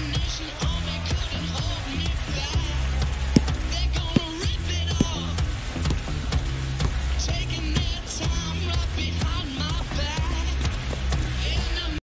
combination